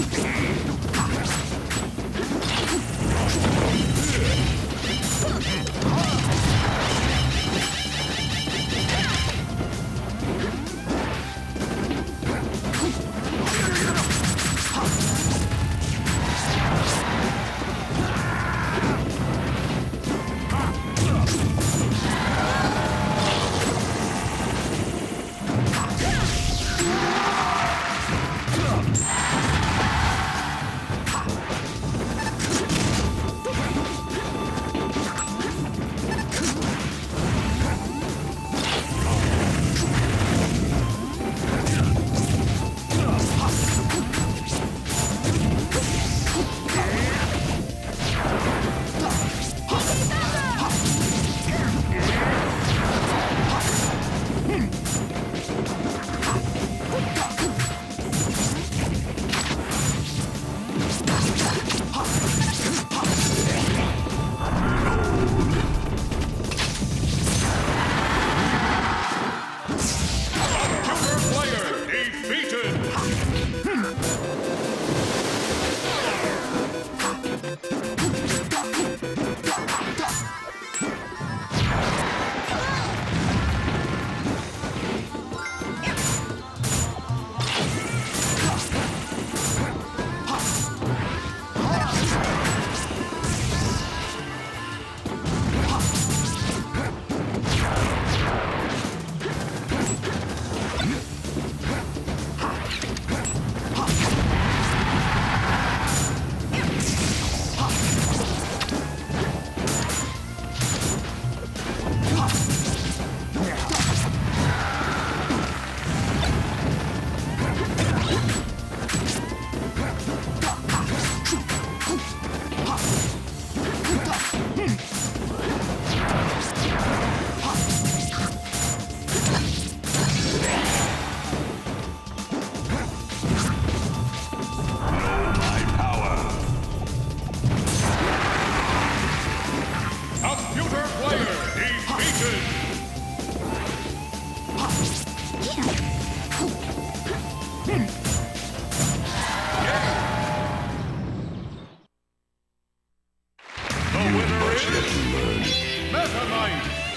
Okay. Peace. Winner Knight.